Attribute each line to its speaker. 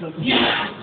Speaker 1: Yeah.